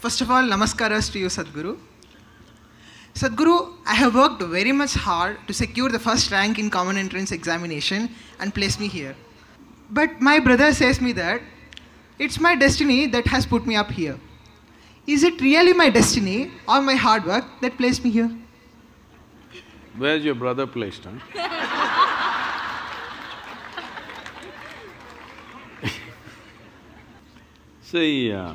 First of all, namaskaras to you, Sadhguru. Sadhguru, I have worked very much hard to secure the first rank in common entrance examination and place me here. But my brother says me that it's my destiny that has put me up here. Is it really my destiny or my hard work that placed me here? Where's your brother placed, huh? See, uh,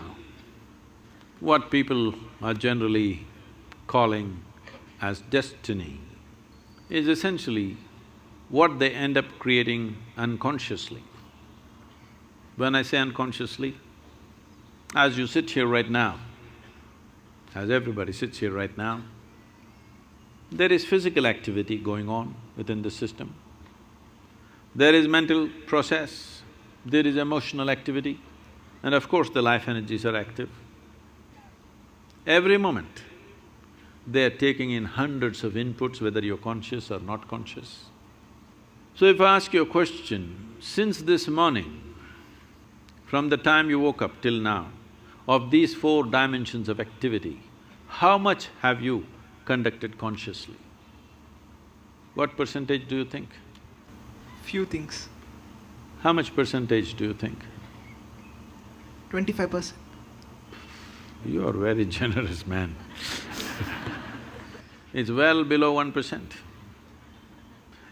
what people are generally calling as destiny is essentially what they end up creating unconsciously. When I say unconsciously, as you sit here right now, as everybody sits here right now, there is physical activity going on within the system. There is mental process, there is emotional activity, and of course the life energies are active. Every moment, they are taking in hundreds of inputs, whether you're conscious or not conscious. So if I ask you a question, since this morning, from the time you woke up till now, of these four dimensions of activity, how much have you conducted consciously? What percentage do you think? Few things. How much percentage do you think? 25%. You are very generous man It's well below one percent.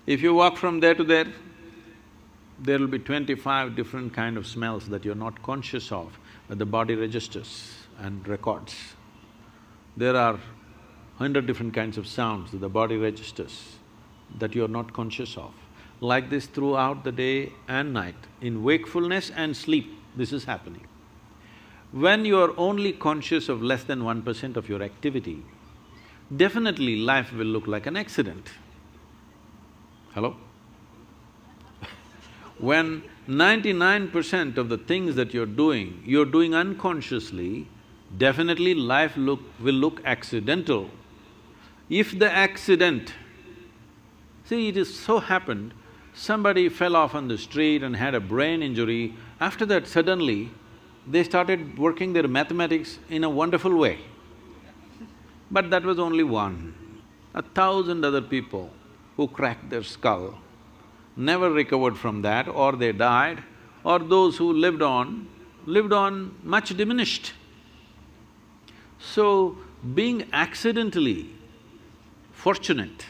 If you walk from there to there, there will be twenty-five different kind of smells that you're not conscious of, but the body registers and records. There are hundred different kinds of sounds that the body registers that you're not conscious of. Like this throughout the day and night, in wakefulness and sleep, this is happening. When you are only conscious of less than one percent of your activity, definitely life will look like an accident. Hello? when ninety-nine percent of the things that you're doing, you're doing unconsciously, definitely life look… will look accidental. If the accident… See, it is so happened, somebody fell off on the street and had a brain injury, after that suddenly, they started working their mathematics in a wonderful way. But that was only one. A thousand other people who cracked their skull never recovered from that or they died, or those who lived on, lived on much diminished. So, being accidentally fortunate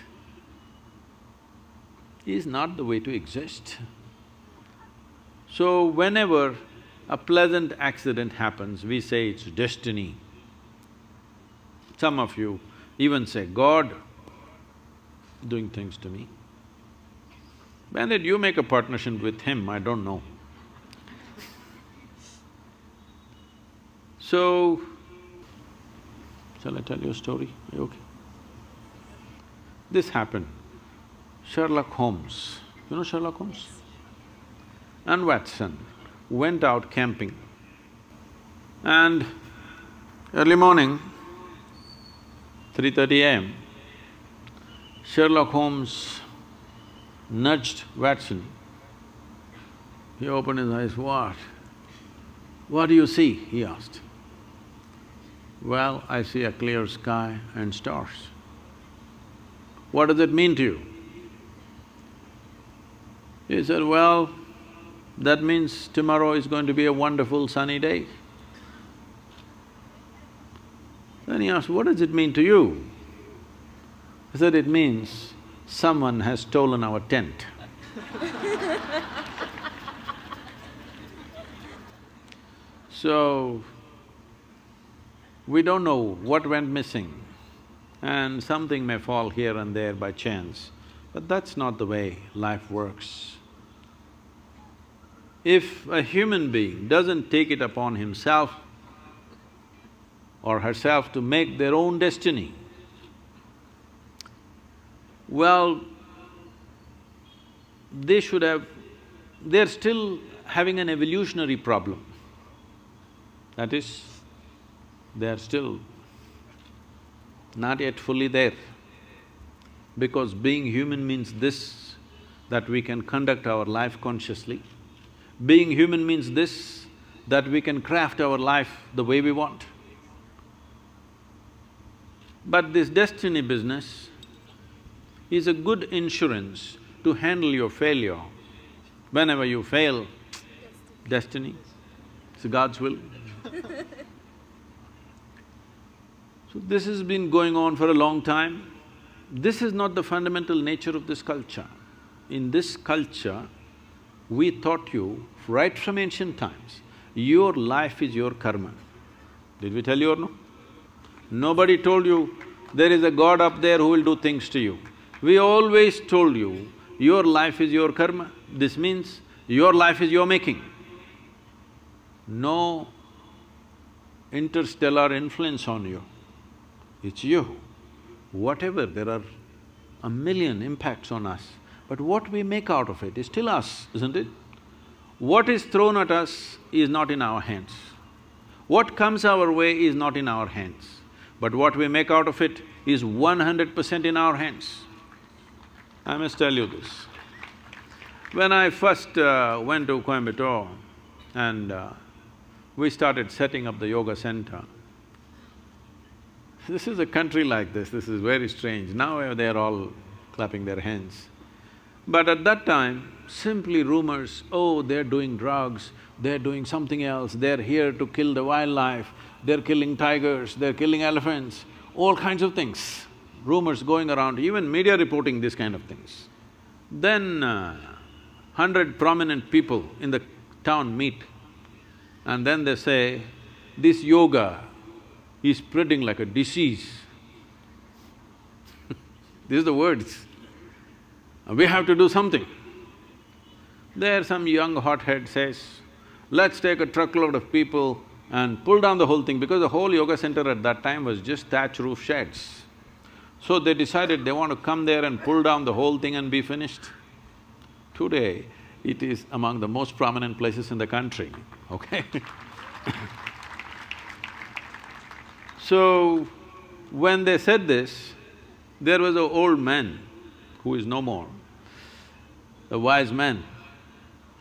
is not the way to exist. So, whenever a pleasant accident happens, we say it's destiny. Some of you even say, God doing things to me. When did you make a partnership with him, I don't know. So, shall I tell you a story? Are you okay? This happened. Sherlock Holmes, you know Sherlock Holmes? And Watson went out camping. And early morning, 3.30 a.m., Sherlock Holmes nudged Watson. He opened his eyes, what? What do you see? he asked. Well, I see a clear sky and stars. What does it mean to you? He said, well, that means tomorrow is going to be a wonderful sunny day. Then he asked, what does it mean to you? I said, it means someone has stolen our tent. so, we don't know what went missing and something may fall here and there by chance, but that's not the way life works. If a human being doesn't take it upon himself or herself to make their own destiny, well, they should have… they're still having an evolutionary problem. That is, they are still not yet fully there. Because being human means this, that we can conduct our life consciously. Being human means this, that we can craft our life the way we want. But this destiny business is a good insurance to handle your failure. Whenever you fail, destiny, it's God's will. so this has been going on for a long time. This is not the fundamental nature of this culture. In this culture, we taught you right from ancient times, your life is your karma. Did we tell you or no? Nobody told you there is a God up there who will do things to you. We always told you, your life is your karma. This means your life is your making. No interstellar influence on you. It's you. Whatever, there are a million impacts on us, but what we make out of it is still us, isn't it? What is thrown at us is not in our hands. What comes our way is not in our hands, but what we make out of it is one hundred percent in our hands. I must tell you this. When I first uh, went to Coimbatore and uh, we started setting up the yoga center, this is a country like this, this is very strange. Now they're all clapping their hands. But at that time, simply rumors, oh, they're doing drugs, they're doing something else, they're here to kill the wildlife, they're killing tigers, they're killing elephants, all kinds of things. Rumors going around, even media reporting these kind of things. Then uh, hundred prominent people in the town meet and then they say, this yoga is spreading like a disease. These are the words. Uh, we have to do something. There some young hothead says, let's take a truckload of people and pull down the whole thing because the whole yoga center at that time was just thatch roof sheds. So they decided they want to come there and pull down the whole thing and be finished. Today, it is among the most prominent places in the country, okay So, when they said this, there was an old man who is no more, a wise man.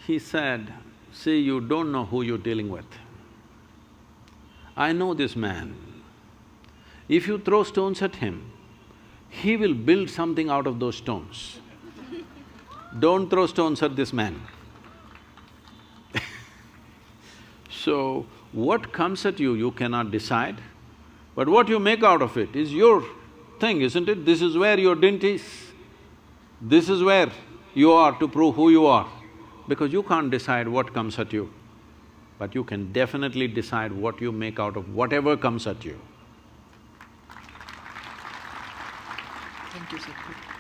He said, see, you don't know who you're dealing with. I know this man. If you throw stones at him, he will build something out of those stones. Don't throw stones at this man. so, what comes at you, you cannot decide. But what you make out of it is your thing, isn't it? This is where your dint is. This is where you are to prove who you are. Because you can't decide what comes at you, but you can definitely decide what you make out of whatever comes at you. Thank you, Sadhguru.